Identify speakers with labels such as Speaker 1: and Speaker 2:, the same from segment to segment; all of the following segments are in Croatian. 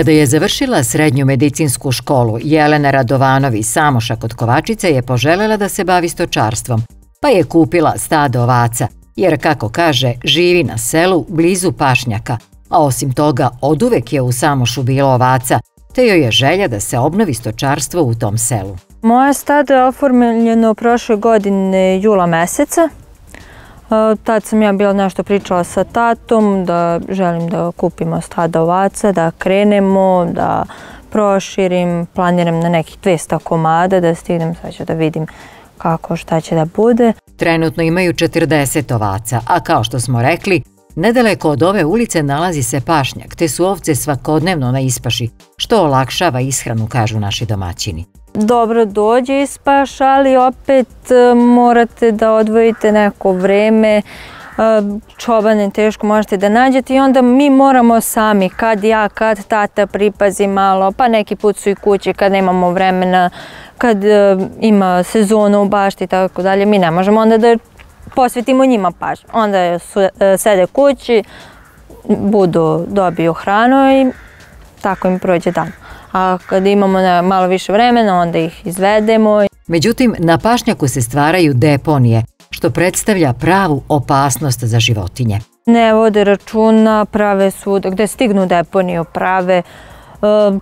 Speaker 1: Kada je završila srednju medicinsku školu, Jelena Radovanovi Samoša kod Kovačice je poželela da se bavi stočarstvom, pa je kupila stado ovaca, jer kako kaže, živi na selu blizu pašnjaka, a osim toga oduvek je u Samošu bilo ovaca, te joj je želja da se obnovi stočarstvo u tom selu.
Speaker 2: Moje stado je oformljeno prošle godine jula meseca. E, tad sam ja bila nešto pričala sa tatom da želim da kupimo stada ovaca, da krenemo, da proširim, planiram na nekih 200 komada da stignem, sad ću da vidim kako, šta će da bude.
Speaker 1: Trenutno imaju 40 ovaca, a kao što smo rekli, nedaleko od ove ulice nalazi se pašnjak, te su ovce svakodnevno na ispaši, što olakšava ishranu, kažu naši domaćini
Speaker 2: dobro dođe ispaš, ali opet e, morate da odvojite neko vreme, e, čobane teško možete da nađete i onda mi moramo sami, kad ja, kad tata pripazi malo, pa neki put su i kući kad nemamo vremena, kad e, ima sezonu u bašti i tako dalje, mi ne možemo onda da posvetimo njima paš. Onda sede kući, budu, dobiju hranu i tako im prođe dan a kad imamo malo više vremena onda ih izvedemo.
Speaker 1: Međutim, na pašnjaku se stvaraju deponije, što predstavlja pravu opasnost za životinje.
Speaker 2: Ne vode računa, prave su, gde stignu deponiju, prave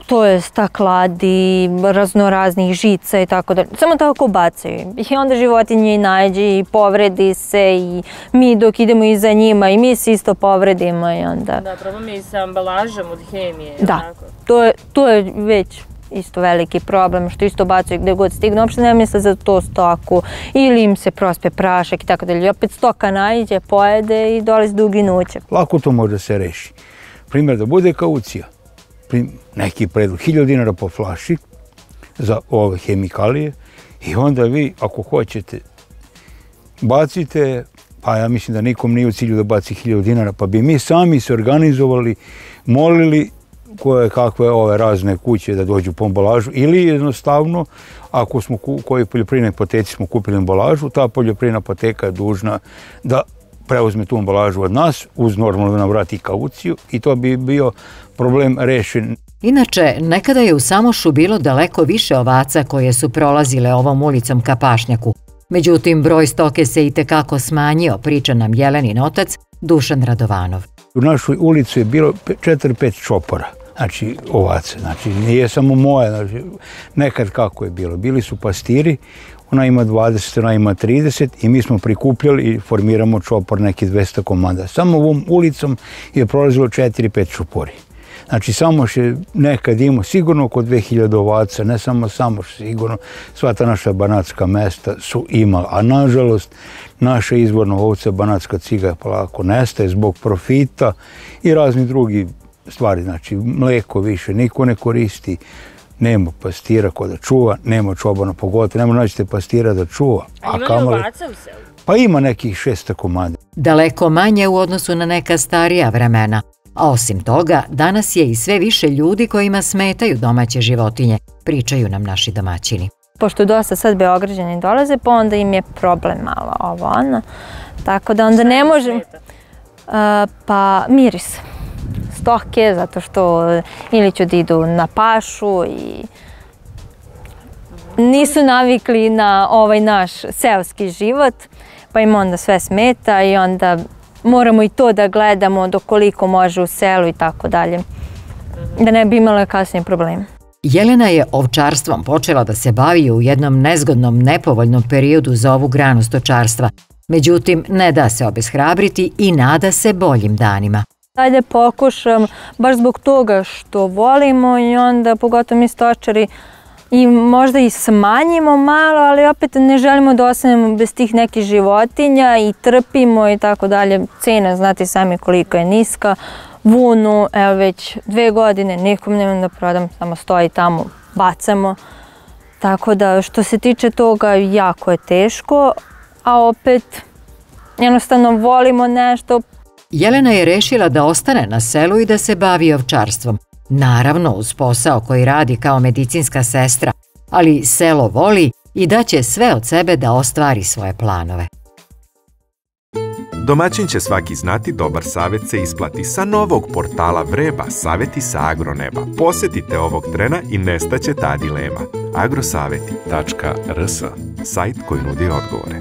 Speaker 2: to je stakladi, raznoraznih žica i tako da. Samo tako bacaju. I onda životinje i nađe i povredi se i mi dok idemo iza njima i mi se isto povredimo i onda...
Speaker 3: Da, problem je i sa ambalažom od hemije.
Speaker 2: Da, to je, to je već isto veliki problem, što isto bacaju gdje god stignu, uopšte ne misle za to stoku ili im se prospe prašak i tako dalje. Opet stoka najđe, pojede i dolazi do uginuća.
Speaker 4: Lako to može se reši. Primjer da bude kaucija neki predlog, 1000 dinara po flaši za ove hemikalije i onda vi, ako hoćete, bacite, pa ja mislim da nikom nije u cilju da baci 1000 dinara, pa bi mi sami se organizovali, molili koje kakve ove razne kuće da dođu po embalažu ili jednostavno ako smo koji poljoprivredne poteci smo kupili embalažu, ta poljoprivredna poteka je dužna da preuzme tu embalažu od nas uz normalno da nam vrati kauciju i to bi bio problem rešen.
Speaker 1: Inače, nekada je u Samošu bilo daleko više ovaca koje su prolazile ovom ulicom ka pašnjaku. Međutim, broj stoke se i tekako smanjio, priča nam Jelenin otac Dušan Radovanov.
Speaker 4: U našoj ulici je bilo 4-5 čopora, znači ovaca, znači nije samo moja, znači, nekad kako je bilo. Bili su pastiri, ona ima 20, ona ima 30 i mi smo prikupljali i formiramo čopor neki 200 komada. Samo ovom ulicom je prolazilo 4-5 čopori. Znači Samoš je nekad imao sigurno oko 2000 ovaca, ne samo Samoš, sigurno sva ta naša banatska mesta su imala. A nažalost, naša izvorna ovca, banatska ciga polako nestaje zbog profita i razni drugi stvari. Znači mleko više niko ne koristi, nema pastira ko da čuva, nema čobana pogotovo, nema naćete pastira da čuva.
Speaker 3: A, ima ovaca u selu?
Speaker 4: Pa ima nekih šesta komada.
Speaker 1: Daleko manje u odnosu na neka starija vremena. A osim toga, danas je i sve više ljudi kojima smetaju domaće životinje, pričaju nam naši domaćini.
Speaker 2: Pošto dosta sad Beograđani dolaze, pa onda im je problem malo ovo ono. Tako da onda ne možem... pa miris stoke, zato što ili ću da idu na pašu i nisu navikli na ovaj naš seoski život, pa im onda sve smeta i onda moramo i to da gledamo do koliko može u selu i tako dalje. Da ne bi imala kasnije probleme.
Speaker 1: Jelena je ovčarstvom počela da se bavi u jednom nezgodnom, nepovoljnom periodu za ovu granu stočarstva. Međutim, ne da se obeshrabriti i nada se boljim danima.
Speaker 2: Dalje pokušam, baš zbog toga što volimo i onda pogotovo mi stočari i možda i smanjimo malo, ali opet ne želimo da ostanemo bez tih nekih životinja i trpimo i tako dalje. Cena, znate sami koliko je niska. Vunu, evo već dve godine, nikom nemam da prodam, samo stoji tamo, bacamo. Tako da što se tiče toga, jako je teško, a opet jednostavno volimo nešto.
Speaker 1: Jelena je rešila da ostane na selu i da se bavi ovčarstvom. Naravno uz posao koji radi kao medicinska sestra, ali selo voli i da će sve od sebe da ostvari svoje planove.
Speaker 5: Domaćin će svaki znati dobar savjet se isplati sa novog portala Vreba Savjeti sa agroneba. Posjetite ovog trena i nestaće ta dilema. agrosaveti.rs Sajt koji nudi odgovore.